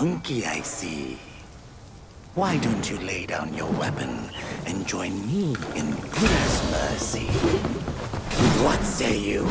Monkey I see. Why don't you lay down your weapon and join me in Buddha's mercy? What say you?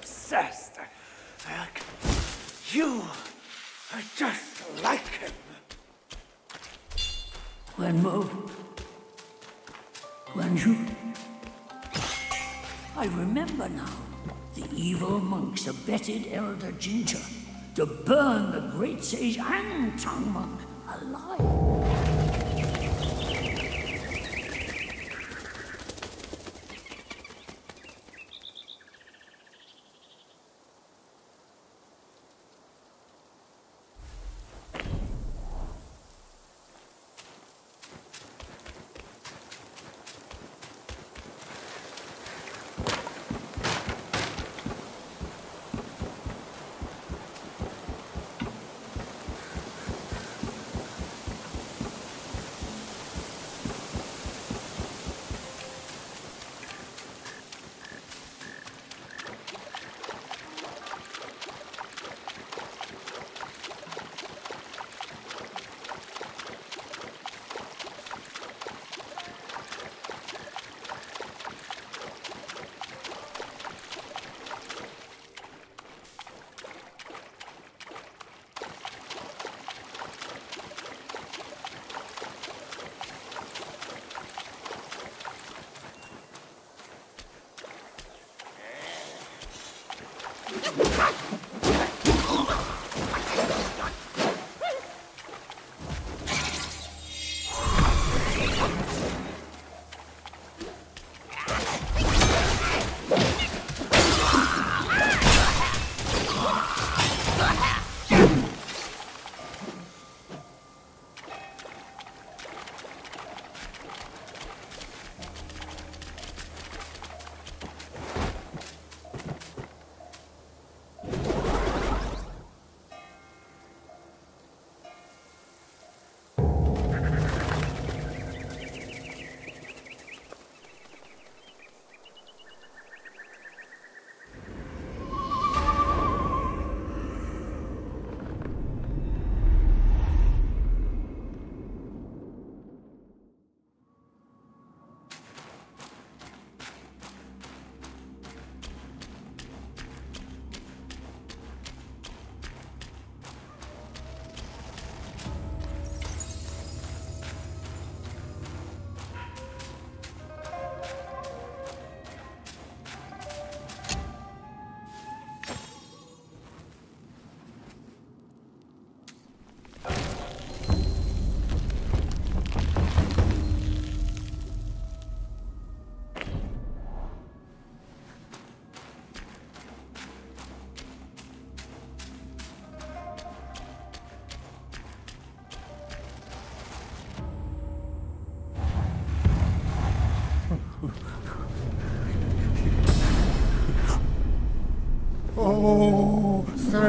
Obsessed. Like, you are just like him. Wenmo. Guanju. I remember now. The evil monks abetted Elder Jinchi to burn the great sage and Tang monk alive.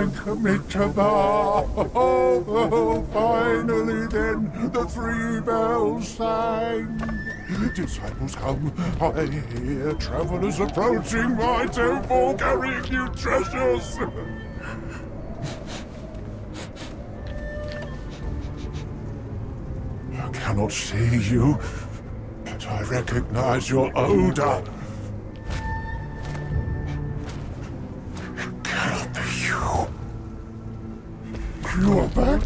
Thank. Oh, oh, finally then the three bells sang. Disciples come, I hear travelers approaching my temple carrying new treasures. I cannot see you, but I recognize your odor. You are back?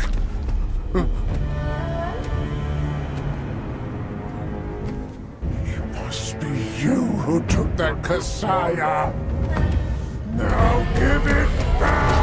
It must be you who took that Kasaya. Now give it back!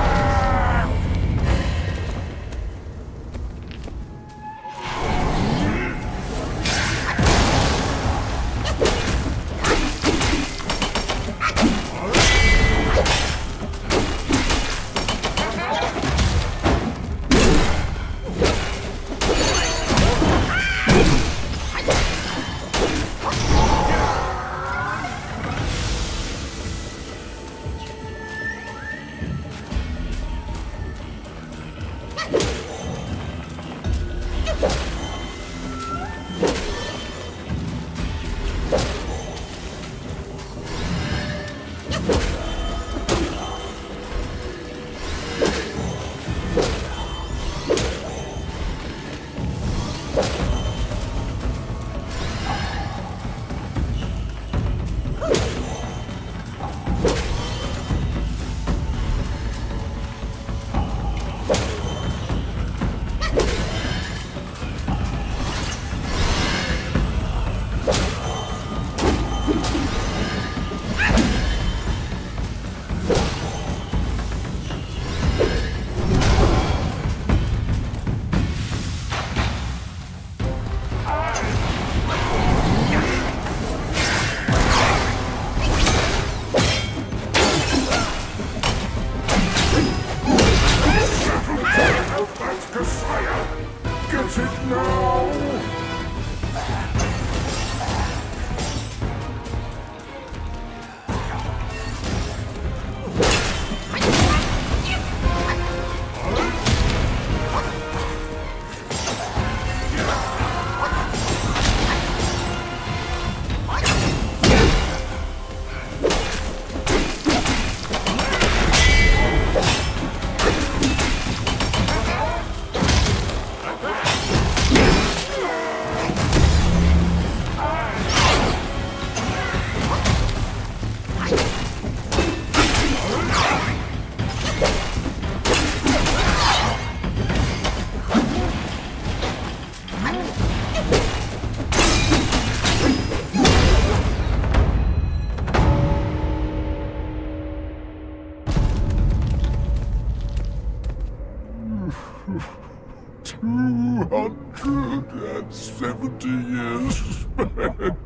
270 years spent.